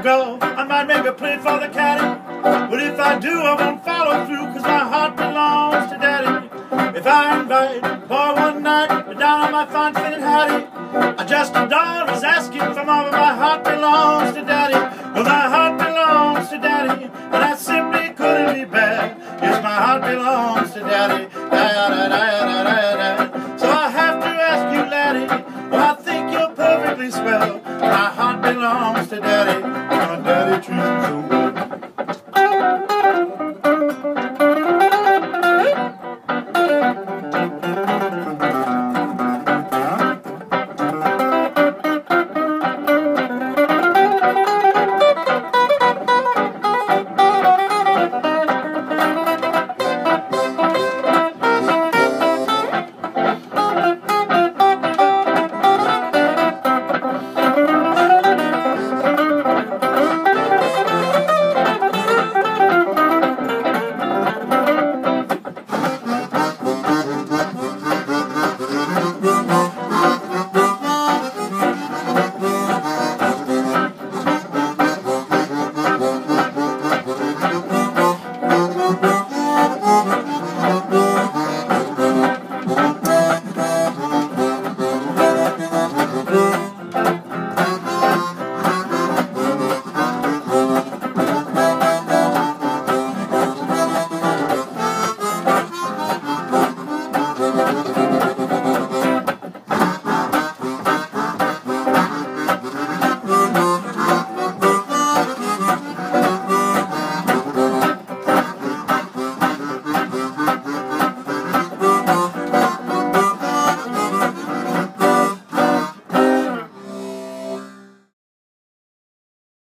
know, I might make a play for the caddy. But if I do, I won't follow through, cause my heart belongs to daddy. If I invite boy one night down on my fine finnan haddie, I just adore his asking for more, but my heart belongs to daddy. Well, my heart belongs to daddy, and I simply couldn't be bad. Yes, my heart belongs to daddy. Swell. My heart belongs to daddy, my daddy treats me